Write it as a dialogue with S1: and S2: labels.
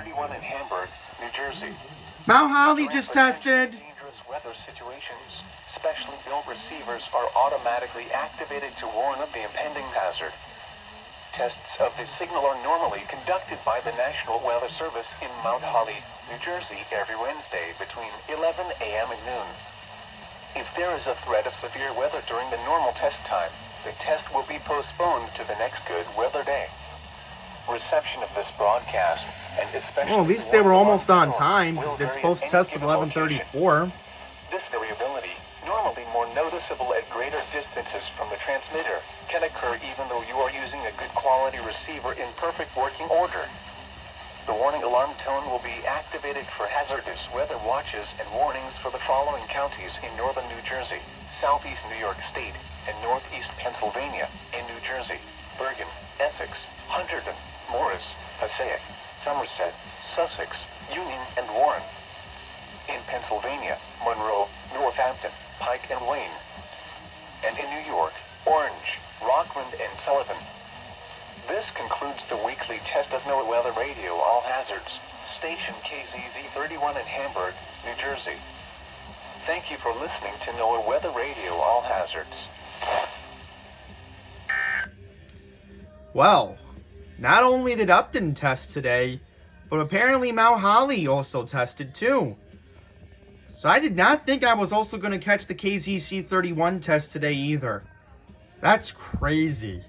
S1: 31 in Hamburg, New Jersey.
S2: Mount Holly just tested.
S1: Dangerous weather situations. Specially built receivers are automatically activated to warn of the impending hazard. Tests of the signal are normally conducted by the National Weather Service in Mount Holly, New Jersey, every Wednesday between 11 a.m. and noon. If there is a threat of severe weather during the normal test time, the test will be postponed to the next good weather day. Reception of this broadcast, and especially
S2: Well, at least they were almost on time. It's supposed to test at 11:34.
S1: This variability, normally more noticeable at greater distances from the transmitter, can occur even though you are using a good quality receiver in perfect working order. The warning alarm tone will be activated for hazardous weather watches and warnings for the following counties in northern New Jersey, southeast New York State, and northeast Pennsylvania in New Jersey, Bergen, Essex, Hunterdon, Morris, Passaic, Somerset, Sussex, Union, and Warren in Pennsylvania, Monroe, Northampton, Pike, and Wayne. And in New York, Orange, Rockland, and Sullivan. This concludes the weekly Test of NOAA Weather Radio All Hazards, station KZZ 31 in Hamburg, New Jersey. Thank you for listening to NOAA Weather Radio All Hazards.
S2: Well, not only did Upton test today, but apparently Mount Holly also tested too. So I did not think I was also going to catch the KZZ 31 test today either. That's crazy.